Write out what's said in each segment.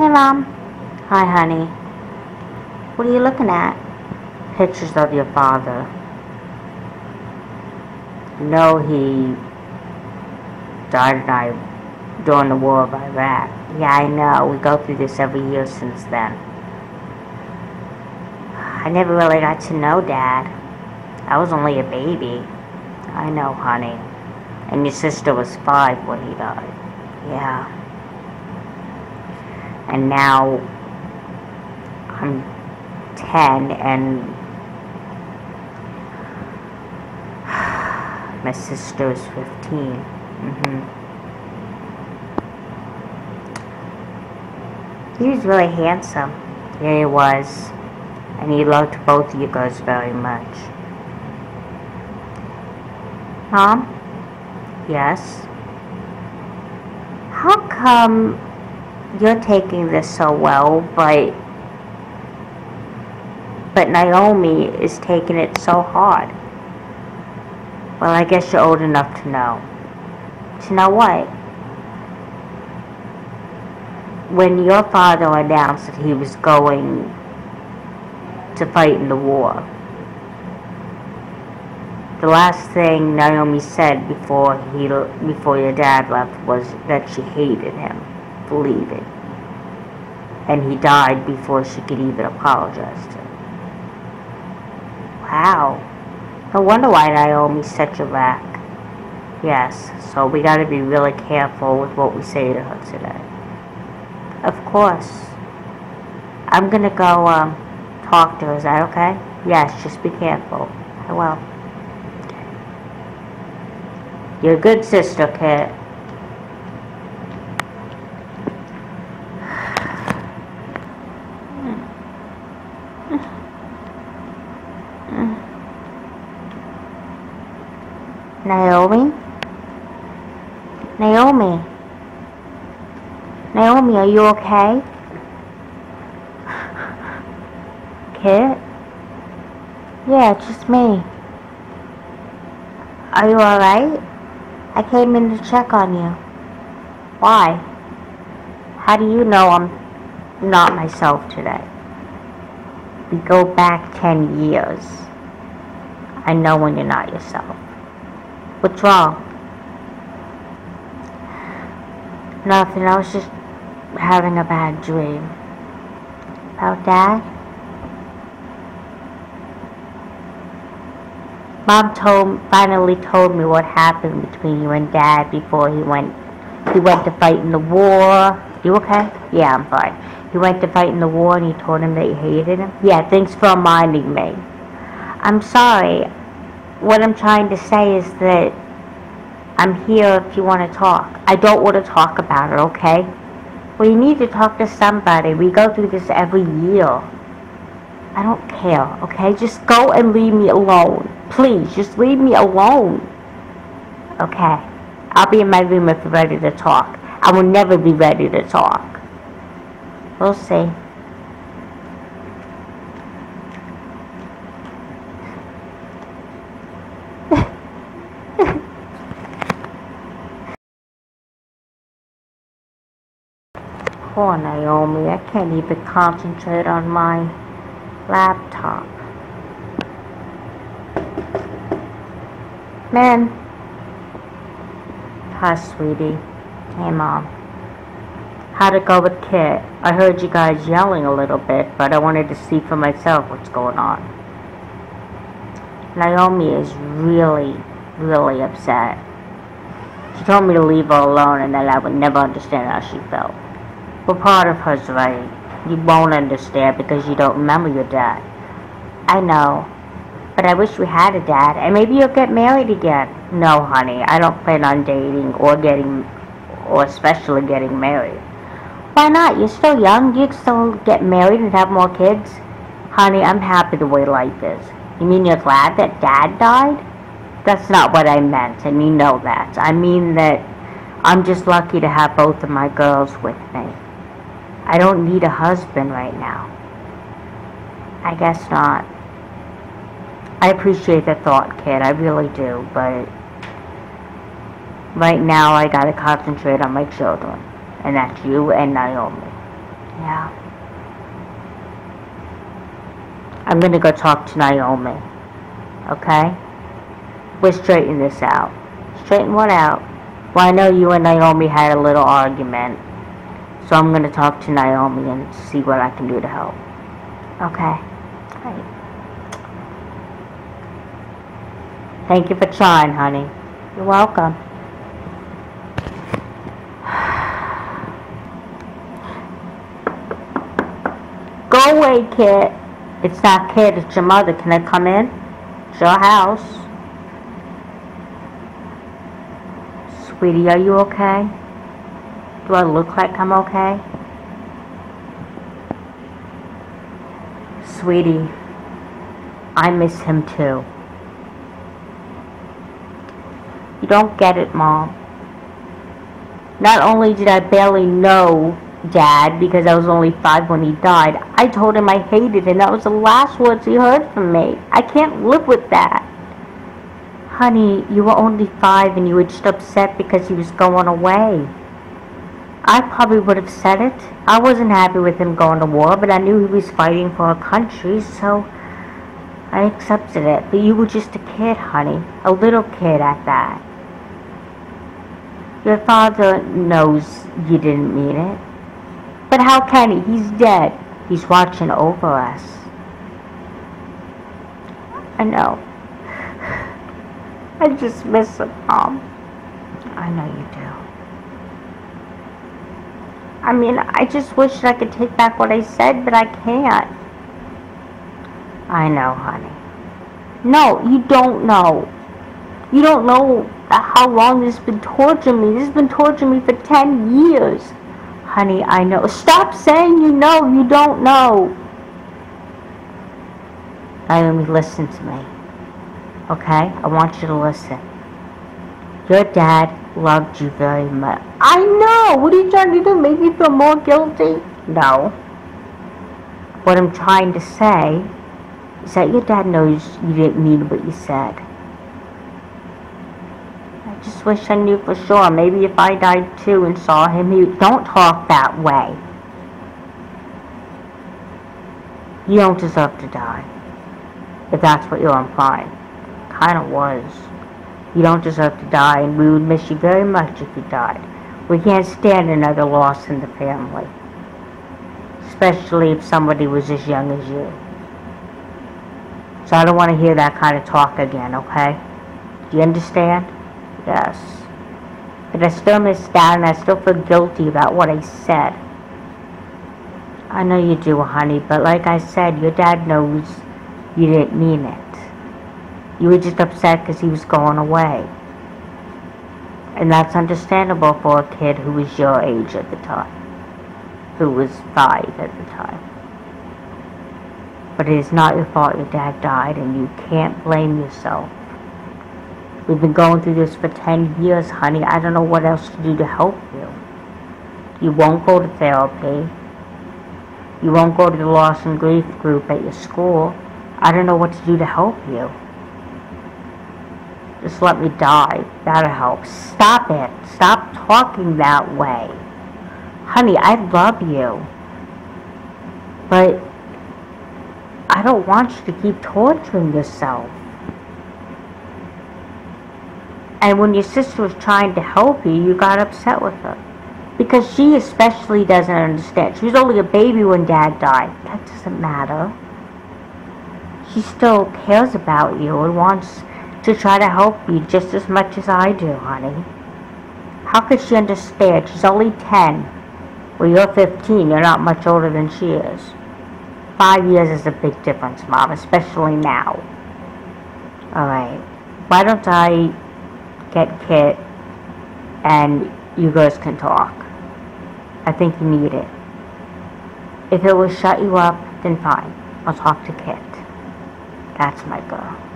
Hey, Mom. Hi, honey. What are you looking at? Pictures of your father. You know he died in I, during the war of Iraq. Yeah, I know. We go through this every year since then. I never really got to know Dad. I was only a baby. I know, honey. And your sister was five when he died. Yeah. And now I'm 10 and my sister is 15. Mm-hmm. He was really handsome. Yeah, he was. And he loved both of you guys very much. Mom? Yes? How come you're taking this so well, but but Naomi is taking it so hard? Well, I guess you're old enough to know. To know what? When your father announced that he was going to fight in the war, the last thing Naomi said before he before your dad left was that she hated him for leaving. And he died before she could even apologize to him. Wow. No wonder why Naomi's such a wreck. Yes, so we gotta be really careful with what we say to her today. Of course. I'm gonna go um, talk to her, is that okay? Yes, just be careful. I will. You're a good sister, Kit. Naomi? Naomi? Naomi, are you okay? Kit? Yeah, just me. Are you alright? I came in to check on you. Why? How do you know I'm not myself today? We go back ten years. I know when you're not yourself. What's wrong? Nothing, I was just having a bad dream. About Dad? Mom told finally told me what happened between you and Dad before he went he went to fight in the war. You okay? Yeah, I'm fine. He went to fight in the war and you told him that you hated him? Yeah, thanks for reminding me. I'm sorry. What I'm trying to say is that I'm here if you want to talk. I don't want to talk about it, okay? Well, you need to talk to somebody. We go through this every year. I don't care, okay? Just go and leave me alone. Please, just leave me alone. Okay. I'll be in my room if you're ready to talk. I will never be ready to talk. We'll see. Poor Naomi, I can't even concentrate on my laptop. Man. Hi, sweetie. Hey, Mom. How'd it go with Kit? I heard you guys yelling a little bit, but I wanted to see for myself what's going on. Naomi is really, really upset. She told me to leave her alone and that I would never understand how she felt. But part of her's right. You won't understand because you don't remember your dad. I know. But I wish we had a dad, and maybe you'll get married again. No, honey, I don't plan on dating or getting, or especially getting married. Why not? You're still young. You can still get married and have more kids. Honey, I'm happy the way life is. You mean you're glad that Dad died? That's not what I meant, and you know that. I mean that I'm just lucky to have both of my girls with me. I don't need a husband right now. I guess not. I appreciate the thought, kid. I really do, but right now I gotta concentrate on my children, and that's you and Naomi. Yeah. I'm gonna go talk to Naomi. Okay? We'll straighten this out. Straighten what out? Well, I know you and Naomi had a little argument. So I'm gonna talk to Naomi and see what I can do to help. Okay. Great. Thank you for trying, honey. You're welcome. Go away, Kit. It's not Kit, it's your mother. Can I come in? It's your house. Sweetie, are you okay? Do I look like I'm okay? Sweetie, I miss him too. You don't get it, Mom. Not only did I barely know Dad because I was only five when he died, I told him I hated him. That was the last words he heard from me. I can't live with that. Honey, you were only five and you were just upset because he was going away. I probably would have said it. I wasn't happy with him going to war, but I knew he was fighting for our country, so I accepted it. But you were just a kid, honey. A little kid at that. Your father knows you didn't mean it. But how can he? He's dead. He's watching over us. I know. I just miss him, Mom. I know you do. I mean, I just wish that I could take back what I said, but I can't. I know, honey. No, you don't know. You don't know how long this has been torturing me. This has been torturing me for 10 years. Honey, I know. Stop saying you know. You don't know. Naomi, listen to me. Okay? I want you to listen. Your dad loved you very much. I know. What are you trying to do? Make me feel more guilty? No. What I'm trying to say is that your dad knows you didn't mean what you said. I just wish I knew for sure. Maybe if I died too and saw him, he don't talk that way. You don't deserve to die. If that's what you're implying. Kinda was. You don't deserve to die, and we would miss you very much if you died. We can't stand another loss in the family. Especially if somebody was as young as you. So I don't want to hear that kind of talk again, okay? Do you understand? Yes. But I still miss Dad, and I still feel guilty about what I said. I know you do, honey, but like I said, your dad knows you didn't mean it. You were just upset because he was going away. And that's understandable for a kid who was your age at the time. Who was five at the time. But it is not your fault your dad died and you can't blame yourself. We've been going through this for 10 years, honey. I don't know what else to do to help you. You won't go to therapy. You won't go to the loss and grief group at your school. I don't know what to do to help you. Just let me die. That'll help. Stop it. Stop talking that way. Honey, I love you. But I don't want you to keep torturing yourself. And when your sister was trying to help you, you got upset with her. Because she especially doesn't understand. She was only a baby when dad died. That doesn't matter. She still cares about you and wants to try to help you just as much as I do, honey. How could she understand? She's only 10. Well, you're 15. You're not much older than she is. Five years is a big difference, Mom, especially now. Alright. Why don't I get Kit and you guys can talk? I think you need it. If it will shut you up, then fine. I'll talk to Kit. That's my girl.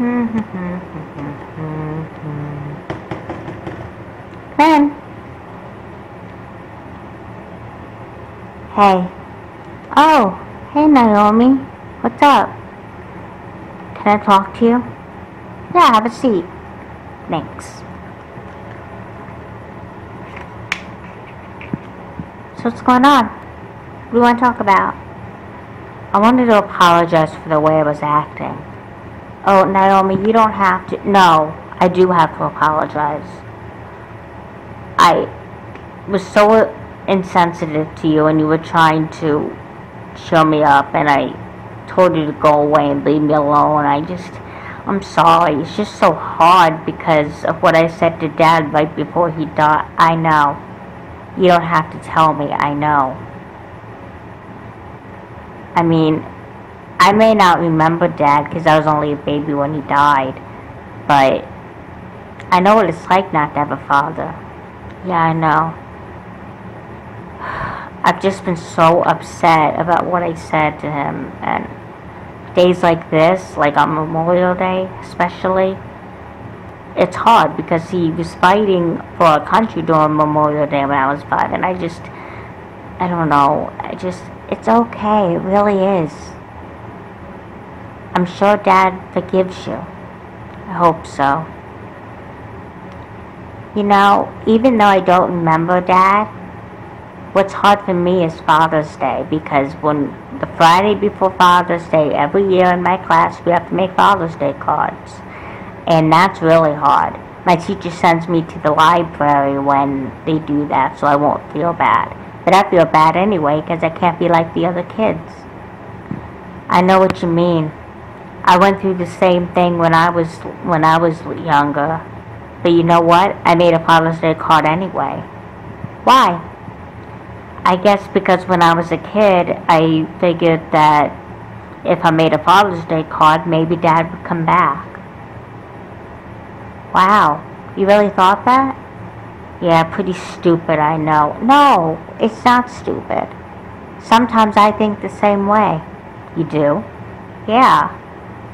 Ben. Hey. Oh, Hey Naomi, what's up? Can I talk to you? Yeah, have a seat. Thanks. So what's going on? What do you want to talk about? I wanted to apologize for the way I was acting. Oh, Naomi, you don't have to. No, I do have to apologize. I was so insensitive to you and you were trying to show me up and I told you to go away and leave me alone. I just, I'm sorry. It's just so hard because of what I said to Dad right before he died. I know. You don't have to tell me, I know. I mean, I may not remember Dad because I was only a baby when he died, but I know what it's like not to have a father. Yeah, I know. I've just been so upset about what I said to him, and days like this, like on Memorial Day especially, it's hard because he was fighting for our country during Memorial Day when I was five, and I just, I don't know, I just, it's okay, it really is. I'm sure Dad forgives you. I hope so. You know, even though I don't remember Dad, what's hard for me is Father's Day because when the Friday before Father's Day, every year in my class, we have to make Father's Day cards and that's really hard. My teacher sends me to the library when they do that, so I won't feel bad. But I feel bad anyway because I can't be like the other kids. I know what you mean. I went through the same thing when I was when I was younger. But you know what? I made a Father's Day card anyway. Why? I guess because when I was a kid, I figured that if I made a Father's Day card, maybe Dad would come back. Wow, you really thought that? Yeah, pretty stupid, I know. No, it's not stupid. Sometimes I think the same way. You do? Yeah,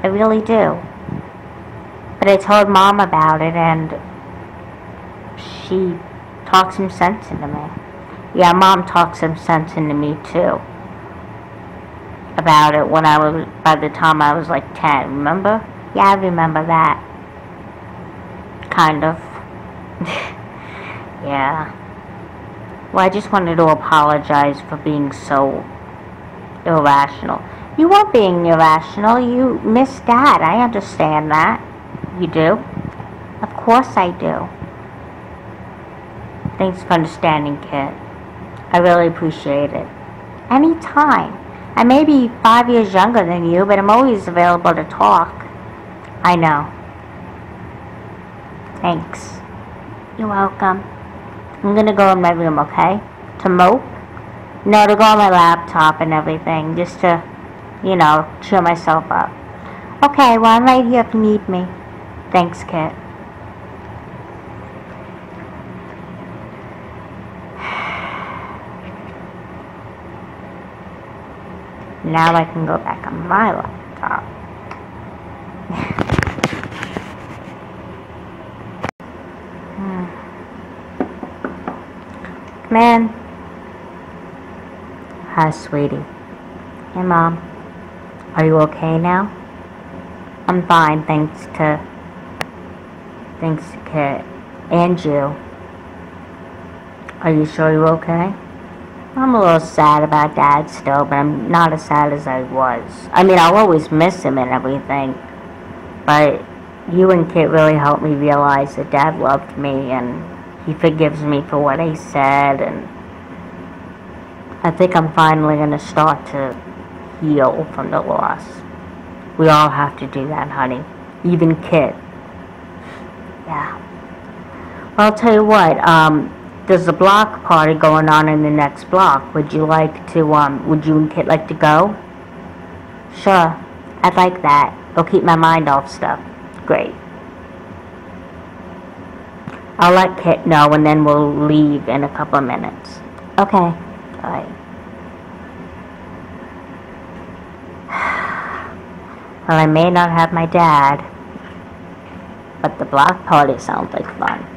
I really do. But I told Mom about it and she talked some sense into me. Yeah, Mom talked some sense into me too. About it when I was, by the time I was like 10, remember? Yeah, I remember that kind of. yeah. Well, I just wanted to apologize for being so irrational. You weren't being irrational. You missed Dad. I understand that. You do? Of course I do. Thanks for understanding, Kit. I really appreciate it. Anytime. I may be five years younger than you, but I'm always available to talk. I know. Thanks. You're welcome. I'm gonna go in my room, okay? To mope? No, to go on my laptop and everything, just to, you know, cheer myself up. Okay, well, I'm right here if you need me. Thanks, Kit. Now I can go back on my laptop. Hmm. Man. Hi, sweetie. Hey, Mom. Are you okay now? I'm fine, thanks to... Thanks to Kit. And you. Are you sure you're okay? I'm a little sad about Dad still, but I'm not as sad as I was. I mean, I'll always miss him and everything. But you and Kit really helped me realize that Dad loved me and he forgives me for what I said, and I think I'm finally going to start to heal from the loss. We all have to do that, honey. Even Kit. Yeah. Well, I'll tell you what, um, there's a block party going on in the next block. Would you like to, um, would you and Kit like to go? Sure. I'd like that. It'll keep my mind off stuff. Great. I'll let Kit know and then we'll leave in a couple of minutes. Okay. Bye. Well, I may not have my dad, but the block party sounds like fun.